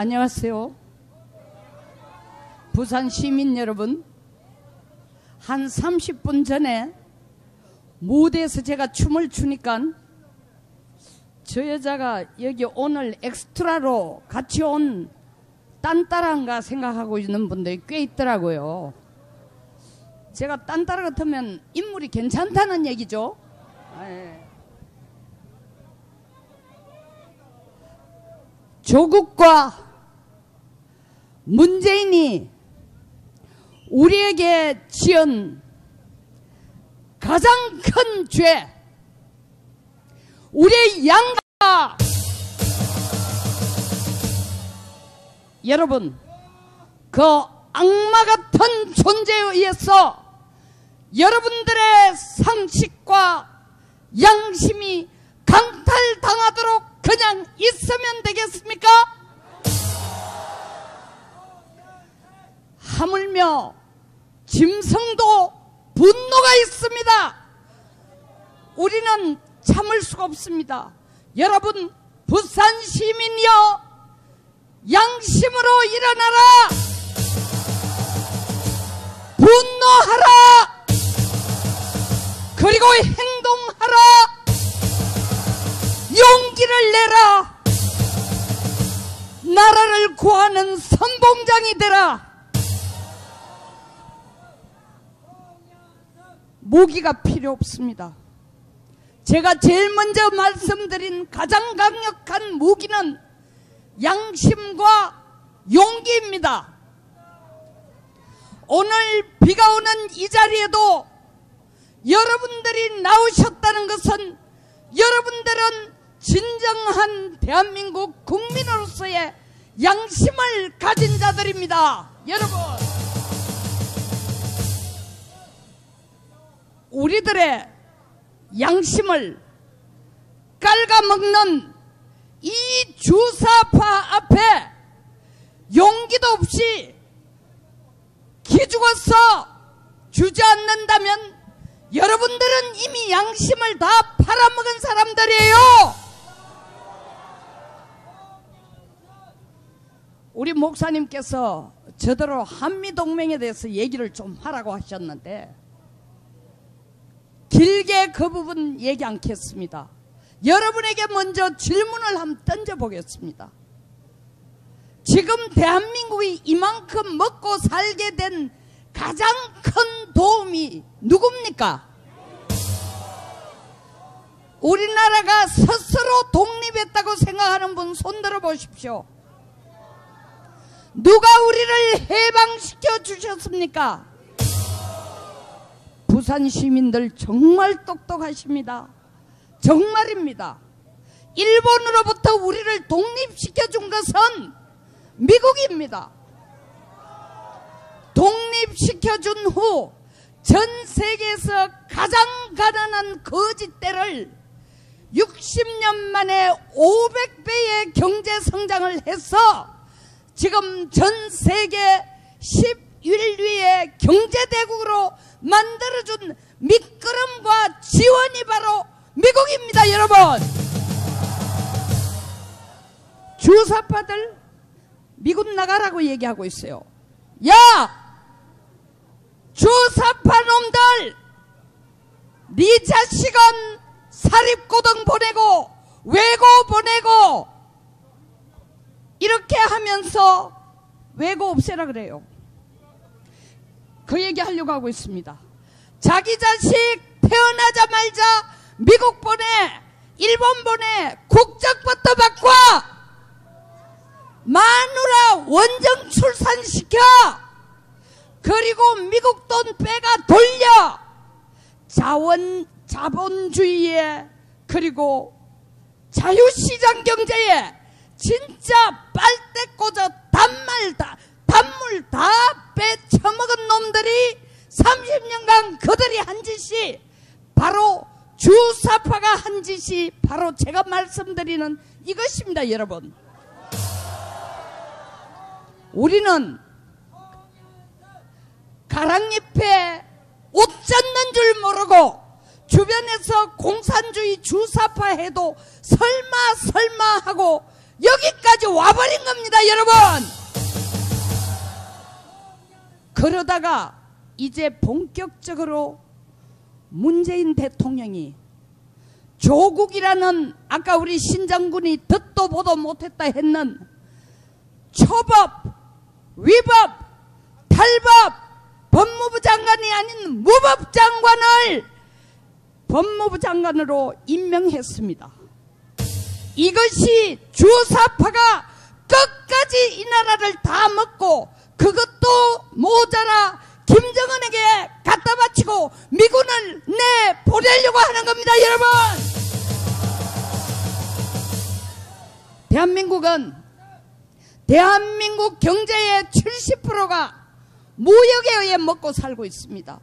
안녕하세요. 부산 시민 여러분. 한 30분 전에 무대에서 제가 춤을 추니까 저 여자가 여기 오늘 엑스트라로 같이 온 딴따라인가 생각하고 있는 분들이 꽤 있더라고요. 제가 딴따라 같으면 인물이 괜찮다는 얘기죠. 예. 조국과 문재인이 우리에게 지은 가장 큰 죄, 우리의 양가 여러분 그 악마 같은 존재에 의해서 여러분들의 상식과 양심이 강탈당하도록 그냥 있으면 되겠습니까? 하물며 짐승도 분노가 있습니다. 우리는 참을 수가 없습니다. 여러분 부산 시민이여 양심으로 일어나라! 분노하라! 그리고 행동하라! 용기를 내라! 나라를 구하는 선봉장이 되라 무기가 필요 없습니다. 제가 제일 먼저 말씀드린 가장 강력한 무기는 양심과 용기입니다. 오늘 비가 오는 이 자리에도 여러분들이 나오셨다는 것은 여러분들은 진정한 대한민국 국민으로서의 양심을 가진 자들입니다. 여러분. 우리들의 양심을 깔아먹는 이 주사파 앞에 용기도 없이 기죽어서 주저앉는다면 여러분들은 이미 양심을 다 팔아먹은 사람들이에요. 우리 목사님께서 저더러 한미동맹에 대해서 얘기를 좀 하라고 하셨는데 길게 그 부분 얘기 않겠습니다. 여러분에게 먼저 질문을 한번 던져보겠습니다. 지금 대한민국이 이만큼 먹고 살게 된 가장 큰 도움이 누굽니까? 우리나라가 스스로 독립했다고 생각하는 분 손들어 보십시오. 누가 우리를 해방시켜 주셨습니까? 부산 시민들 정말 똑똑하십니다. 정말입니다. 일본으로부터 우리를 독립시켜 준 것은 미국입니다. 독립시켜 준 후 전 세계에서 가장 가난한 거짓대를 60년 만에 500배의 경제 성장을 해서 지금 전 세계 11위의 경제대국으로 만들어준 밑거름과 지원이 바로 미국입니다, 여러분. 주사파들 미국 나가라고 얘기하고 있어요. 야! 주사파 놈들! 네 자식은 사립고등 보내고 외고 보내고 이렇게 하면서 외고 없애라 그래요. 그 얘기 하려고 하고 있습니다. 자기 자식 태어나자마자 미국 보내, 일본 보내, 국적부터 바꿔! 마누라 원정 출산시켜! 그리고 미국 돈 빼가 돌려! 자원, 자본주의에, 그리고 자유시장 경제에 진짜 빨대 꽂아 단말 다, 단물 다 빼쳐먹은 놈들이 30년간 그들이 한 짓이 바로 주사파가 한 짓이 바로 제가 말씀드리는 이것입니다, 여러분. 우리는 가랑잎에 옷 젖는 줄 모르고 주변에서 공산주의 주사파 해도 설마 설마 하고 여기까지 와버린 겁니다, 여러분. 그러다가 이제 본격적으로 문재인 대통령이 조국이라는 아까 우리 신장군이 듣도 보도 못했다 했는 초법, 위법, 탈법, 법무부 장관이 아닌 무법 장관을 법무부 장관으로 임명했습니다. 이것이 주사파가 끝까지 이 나라를 다 먹고 그것도 모자라 김정은에게 갖다 바치고 미군을 내보내려고 하는 겁니다, 여러분! 대한민국은 대한민국 경제의 70%가 무역에 의해 먹고 살고 있습니다.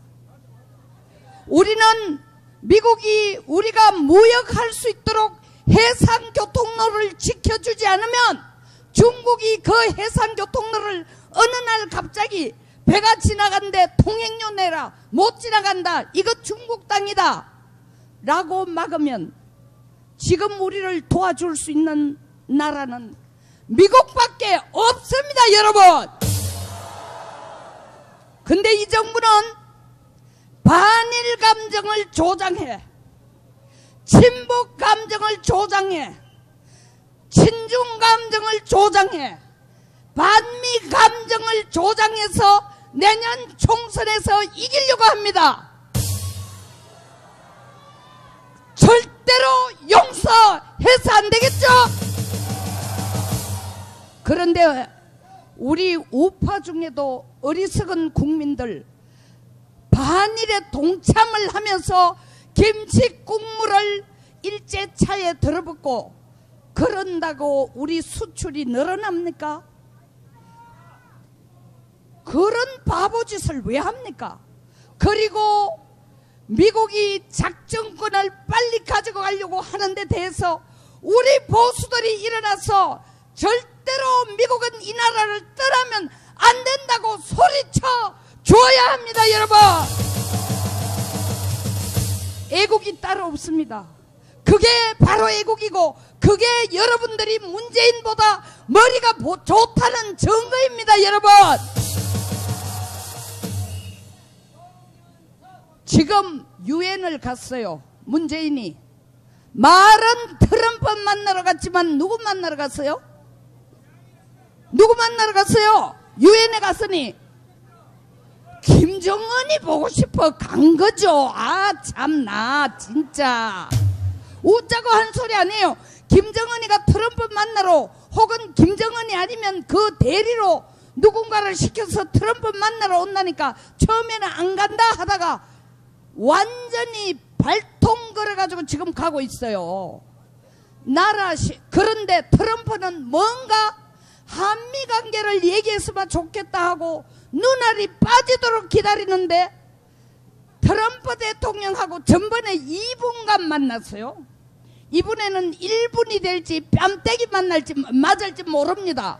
우리는 미국이 우리가 무역할 수 있도록 해상 교통로를 지켜주지 않으면 중국이 그 해상 교통로를 어느 날 갑자기 배가 지나간데 통행료 내라 못 지나간다 이거 중국 땅이다 라고 막으면 지금 우리를 도와줄 수 있는 나라는 미국밖에 없습니다 여러분. 근데 이 정부는 반일 감정을 조장해 친북 감정을 조장해 친중 감정을 조장해 반미 감정을 조장해서 내년 총선에서 이기려고 합니다. 절대로 용서해서 안 되겠죠? 그런데 우리 우파 중에도 어리석은 국민들 반일에 동참을 하면서 김치 국물을 일제차에 들어붓고 그런다고 우리 수출이 늘어납니까? 그런 바보 짓을 왜 합니까? 그리고 미국이 작전권을 빨리 가지고 가려고 하는 데 대해서 우리 보수들이 일어나서 절대로 미국은 이 나라를 떠나면 안 된다고 소리쳐 줘야 합니다, 여러분. 애국이 따로 없습니다. 그게 바로 애국이고 그게 여러분들이 문재인보다 머리가 좋다는 증거입니다, 여러분. 지금 유엔을 갔어요. 문재인이. 말은 트럼프 만나러 갔지만 누구 만나러 갔어요? 누구 만나러 갔어요? 유엔에 갔으니 김정은이 보고 싶어 간 거죠. 아 참나 진짜 웃자고 한 소리 아니에요. 김정은이가 트럼프 만나러 혹은 김정은이 아니면 그 대리로 누군가를 시켜서 트럼프 만나러 온다니까 처음에는 안 간다 하다가 완전히 발통 걸어가지고 지금 가고 있어요. 나라 시, 그런데 트럼프는 뭔가 한미 관계를 얘기했으면 좋겠다 하고 눈알이 빠지도록 기다리는데 트럼프 대통령하고 전번에 2분간 만났어요. 이번에는 1분이 될지 뺨때기 만날지 맞을지 모릅니다.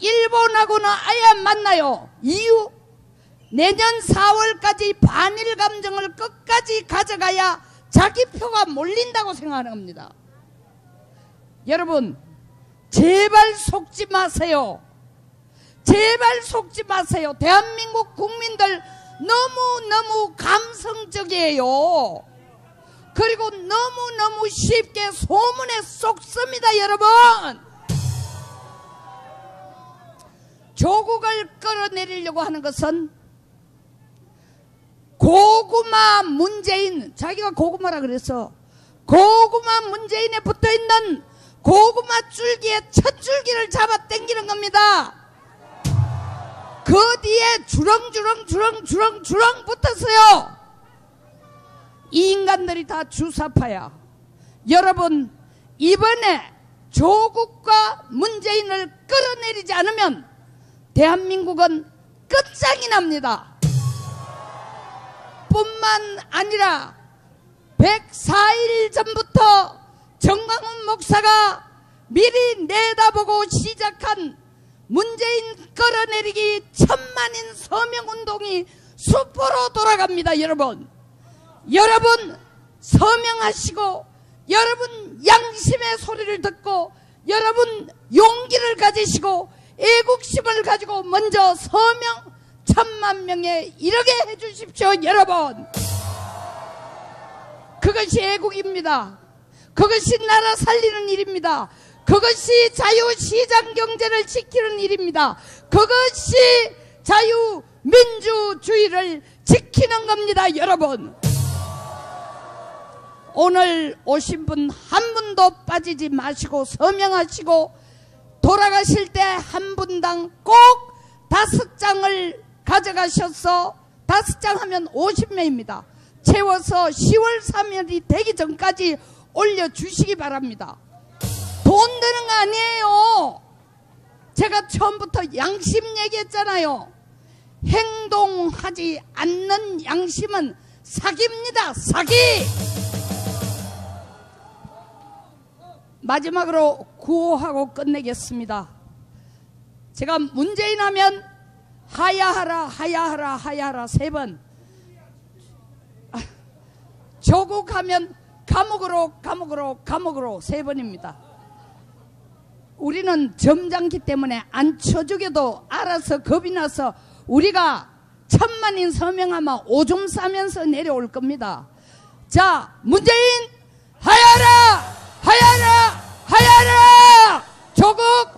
일본하고는 아예 안 만나요. 이유 내년 4월까지 반일 감정을 끝까지 가져가야 자기 표가 몰린다고 생각하는 겁니다. 여러분, 제발 속지 마세요. 제발 속지 마세요. 대한민국 국민들 너무너무 감성적이에요. 그리고 너무너무 쉽게 소문에 쏙습니다, 여러분. 조국을 끌어내리려고 하는 것은 고구마 문재인 자기가 고구마라 그래서 고구마 문재인에 붙어있는 고구마 줄기에 첫 줄기를 잡아 당기는 겁니다. 그 뒤에 주렁주렁 주렁 주렁 주렁 붙었어요. 이 인간들이 다 주사파야. 여러분 이번에 조국과 문재인을 끌어내리지 않으면 대한민국은 끝장이 납니다 뿐만 아니라 104일 전부터 정광훈 목사가 미리 내다보고 시작한 문재인 끌어내리기 천만인 서명운동이 수포로 돌아갑니다 여러분. 여러분 서명하시고 여러분 양심의 소리를 듣고 여러분 용기를 가지시고 애국심을 가지고 먼저 서명 천만 명에 이르게 해주십시오 여러분. 그것이 애국입니다. 그것이 나라 살리는 일입니다. 그것이 자유시장 경제를 지키는 일입니다. 그것이 자유민주주의를 지키는 겁니다 여러분. 오늘 오신 분 한 분도 빠지지 마시고 서명하시고 돌아가실 때 한 분당 꼭 다섯 장을 가져가셔서 다섯 장 하면 50명입니다. 채워서 10월 3일이 되기 전까지 올려주시기 바랍니다. 돈 드는 거 아니에요. 제가 처음부터 양심 얘기했잖아요. 행동하지 않는 양심은 사기입니다. 사기! 마지막으로 구호하고 끝내겠습니다. 제가 문재인 하면 하야하라 하야하라 하야하라 세 번. 아, 조국하면 감옥으로 감옥으로 감옥으로 세 번입니다. 우리는 점잖기 때문에 안 쳐죽여도 알아서 겁이 나서 우리가 천만인 서명하마 오줌 싸면서 내려올 겁니다. 자 문재인 하야하라 하야하라 하야하라 조국